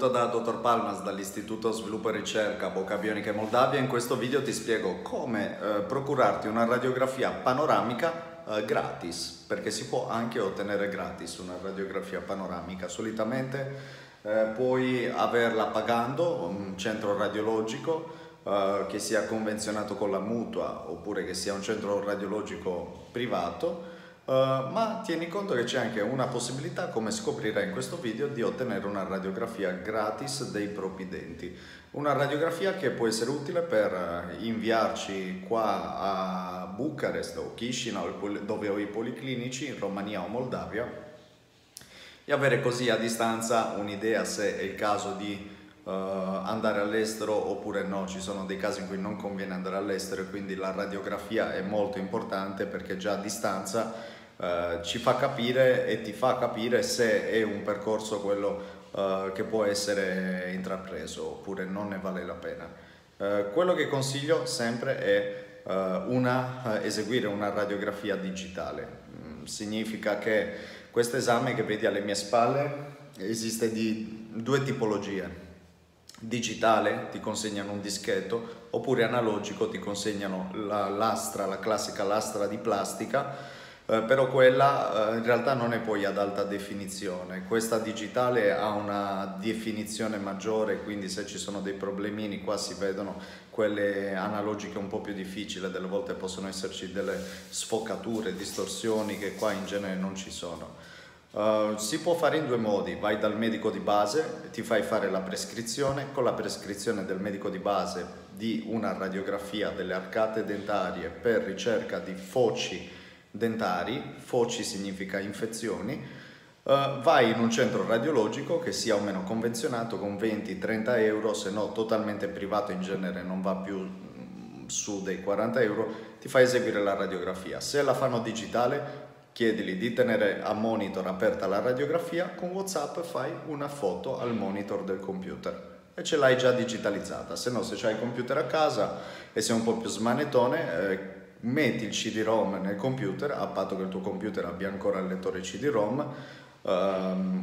saluto da Dottor Palmas dall'Istituto Sviluppo e Ricerca Bocca Bionica Moldavia. In questo video ti spiego come eh, procurarti una radiografia panoramica eh, gratis, perché si può anche ottenere gratis una radiografia panoramica. Solitamente eh, puoi averla pagando un centro radiologico eh, che sia convenzionato con la mutua oppure che sia un centro radiologico privato Uh, ma tieni conto che c'è anche una possibilità, come scoprirai in questo video, di ottenere una radiografia gratis dei propri denti. Una radiografia che può essere utile per eh, inviarci qua a Bucarest o Chisinau, dove ho i policlinici, in Romania o Moldavia, e avere così a distanza un'idea se è il caso di uh, andare all'estero oppure no. Ci sono dei casi in cui non conviene andare all'estero e quindi la radiografia è molto importante perché già a distanza eh, ci fa capire e ti fa capire se è un percorso quello uh, che può essere intrapreso oppure non ne vale la pena. Uh, quello che consiglio sempre è una, eseguire una radiografia digitale. Mm, significa che questo esame che vedi alle mie spalle esiste di due tipologie. Digitale ti consegnano un dischetto oppure analogico ti consegnano la lastra, la classica lastra di plastica eh, però quella eh, in realtà non è poi ad alta definizione. Questa digitale ha una definizione maggiore, quindi se ci sono dei problemini qua si vedono quelle analogiche un po' più difficili, delle volte possono esserci delle sfocature, distorsioni che qua in genere non ci sono. Uh, si può fare in due modi, vai dal medico di base, ti fai fare la prescrizione, con la prescrizione del medico di base di una radiografia delle arcate dentarie per ricerca di foci dentari, foci significa infezioni, uh, vai in un centro radiologico che sia o meno convenzionato con 20-30 euro, se no totalmente privato in genere non va più mm, su dei 40 euro, ti fai eseguire la radiografia. Se la fanno digitale, chiedili di tenere a monitor aperta la radiografia, con WhatsApp fai una foto al monitor del computer e ce l'hai già digitalizzata. Se no, se c'hai il computer a casa e sei un po' più smanettone, eh, metti il CD-ROM nel computer, a patto che il tuo computer abbia ancora il lettore CD-ROM, li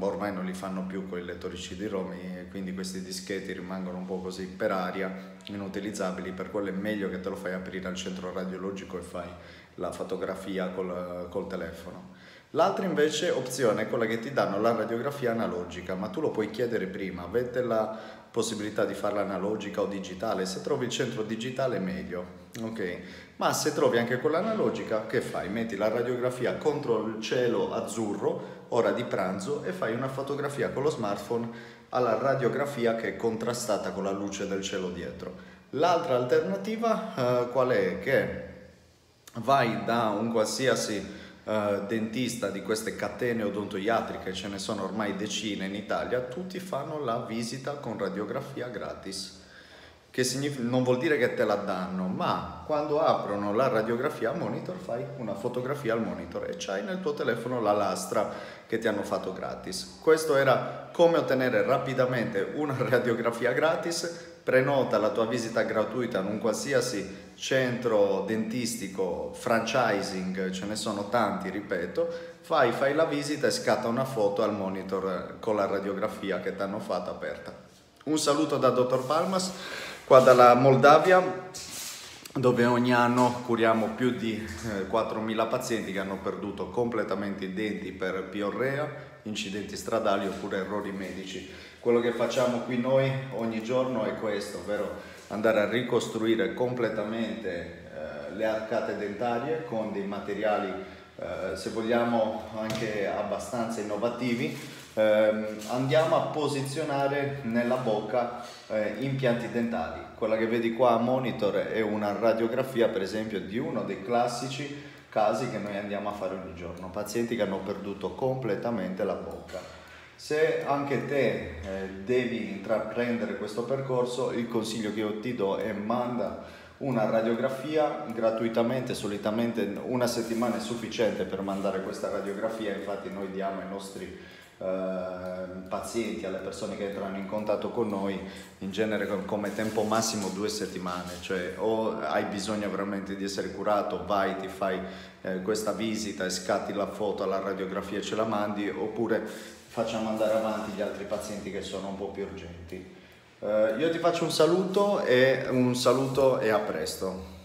fanno più con i lettori CD-ROM e quindi questi dischetti rimangono un po' così per aria, inutilizzabili, per quello è meglio che te lo fai aprire al centro radiologico e fai la fotografia col, col telefono. L'altra invece opzione è quella che ti danno la radiografia analogica, ma tu lo puoi chiedere prima, avete la possibilità di farla analogica o digitale, se trovi il centro digitale meglio, ok? Ma se trovi anche quella analogica, che fai? Metti la radiografia contro il cielo azzurro, ora di pranzo, e fai una fotografia con lo smartphone alla radiografia che è contrastata con la luce del cielo dietro. L'altra alternativa uh, qual è? Che vai da un qualsiasi uh, dentista di queste catene odontoiatriche, ce ne sono ormai decine in Italia, tutti fanno la visita con radiografia gratis. Che non vuol dire che te la danno, ma quando aprono la radiografia al monitor fai una fotografia al monitor e c'hai nel tuo telefono la lastra che ti hanno fatto gratis. Questo era come ottenere rapidamente una radiografia gratis prenota la tua visita gratuita in un qualsiasi centro dentistico, franchising, ce ne sono tanti, ripeto, fai, fai la visita e scatta una foto al monitor con la radiografia che ti hanno fatto aperta. Un saluto da Dottor Palmas, qua dalla Moldavia, dove ogni anno curiamo più di 4.000 eh, pazienti che hanno perduto completamente i denti per piorrea, incidenti stradali oppure errori medici. Quello che facciamo qui noi ogni giorno è questo, ovvero andare a ricostruire completamente eh, le arcate dentarie con dei materiali, eh, se vogliamo, anche abbastanza innovativi. Eh, andiamo a posizionare nella bocca eh, impianti dentali. Quella che vedi qua a monitor è una radiografia, per esempio, di uno dei classici casi che noi andiamo a fare ogni giorno, pazienti che hanno perduto completamente la bocca. Se anche te eh, devi intraprendere questo percorso, il consiglio che io ti do è manda una radiografia gratuitamente, solitamente una settimana è sufficiente per mandare questa radiografia, infatti noi diamo ai nostri eh, pazienti, alle persone che entrano in contatto con noi, in genere come tempo massimo due settimane, cioè o hai bisogno veramente di essere curato, vai, ti fai eh, questa visita e scatti la foto alla radiografia e ce la mandi, oppure facciamo andare avanti gli altri pazienti che sono un po' più urgenti. Eh, io ti faccio un saluto e un saluto e a presto.